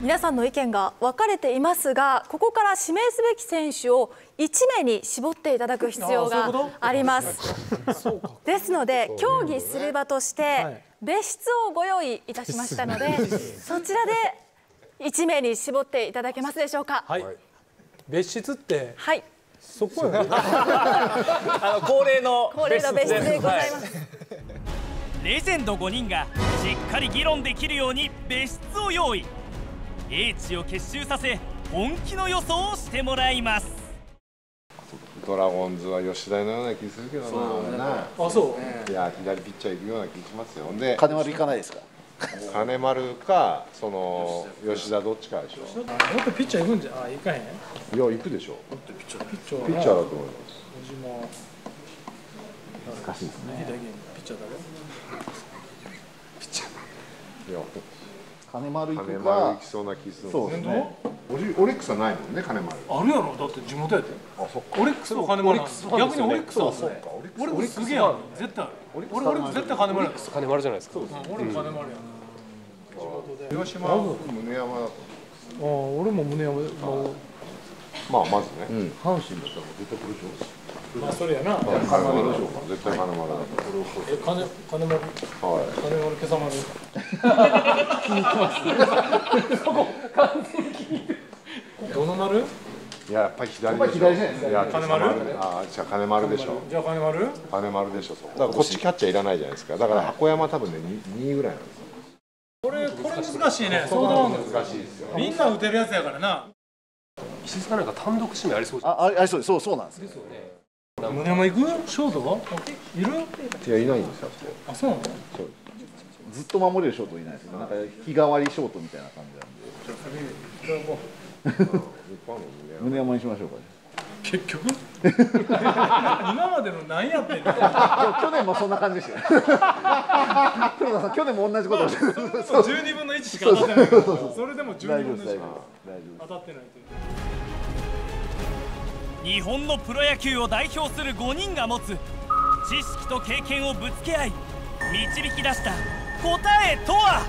皆さんの意見が分かれていますがここから指名すべき選手を1名に絞っていただく必要があります。ですので競技する場として別室をご用意いたしましたのでそちらで1名に絞っていただけますでしょうか。はい。別室って？はい。そこよね。あの恒例の恒例の別室でございます。レジェンド5人がしっかり議論できるように別室を用意英知を結集させ本気の予想をしてもらいます。ドラゴンズは吉田のような気するけどな。あそう。いや左ピッチャー行くような気しますよ。で金丸行かないですか？金丸かその吉田どっちかでしょ。もっとピッチャー行くんじゃあ行かへん？いや行くでしょ。ピッチャーピッチャーピッチャーだと思います。小島。難しいですね。左ピッチャーだいや金丸行金くか丸行きそうな気するんそうですすねオリオリックスはないもんね金丸。あるやろ？だって地元やであそっか。オリックスと金丸なんです逆にオリックスはそうかオリックスすげえやん絶対俺オリックス絶対金丸や金丸じゃないですか。うん俺も金丸や広島は宗山だと。あ俺も胸山まあまずね。阪神だったら絶対来るでしまあそれやな。金丸でしょうか？絶対金丸だと。え金金丸？はい。金丸今朝丸どの丸？いややっぱり左でしょ。やっぱり左じゃないですかいや金丸？あじゃあ金丸でしょ。じゃあ金丸？金丸でしょ。そうだからこっちキャッチャーいらないじゃないですか。だから箱山多分ね2位ぐらいなんですよ。これこれ難しいね。相談難しいですよ。みんな打てるやつやからな。石塚なんか単独指名ありそうじゃああありそうです。そうそうなんですよ胸山行く？ショートが？いる？いやいないんですよ。あそうなの？ずっと守れるショートいないです。よなんか日替わりショートみたいな感じなんで。胸山にしましょうか。ね結局？今までの何やってんの？去年もそんな感じでした去年も同じことを。してる12分の1しか当たってない。それでも12大丈夫分の1しか当たってないという日本のプロ野球を代表する5人が持つ知識と経験をぶつけ合い導き出した答えとは？